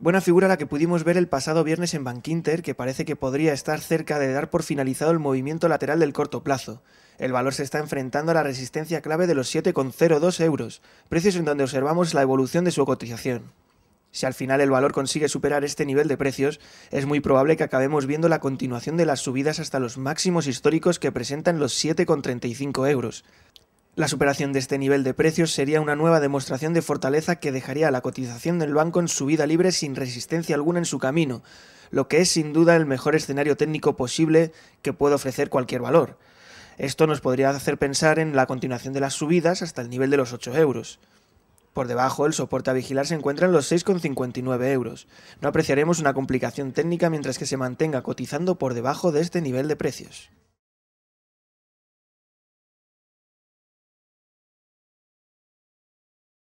Buena figura la que pudimos ver el pasado viernes en Bankinter, que parece que podría estar cerca de dar por finalizado el movimiento lateral del corto plazo. El valor se está enfrentando a la resistencia clave de los 7,02 euros, precios en donde observamos la evolución de su cotización. Si al final el valor consigue superar este nivel de precios, es muy probable que acabemos viendo la continuación de las subidas hasta los máximos históricos que presentan los 7,35 euros. La superación de este nivel de precios sería una nueva demostración de fortaleza que dejaría la cotización del banco en subida libre sin resistencia alguna en su camino, lo que es sin duda el mejor escenario técnico posible que puede ofrecer cualquier valor. Esto nos podría hacer pensar en la continuación de las subidas hasta el nivel de los 8 euros. Por debajo, el soporte a vigilar se encuentra en los 6,59 euros. No apreciaremos una complicación técnica mientras que se mantenga cotizando por debajo de este nivel de precios.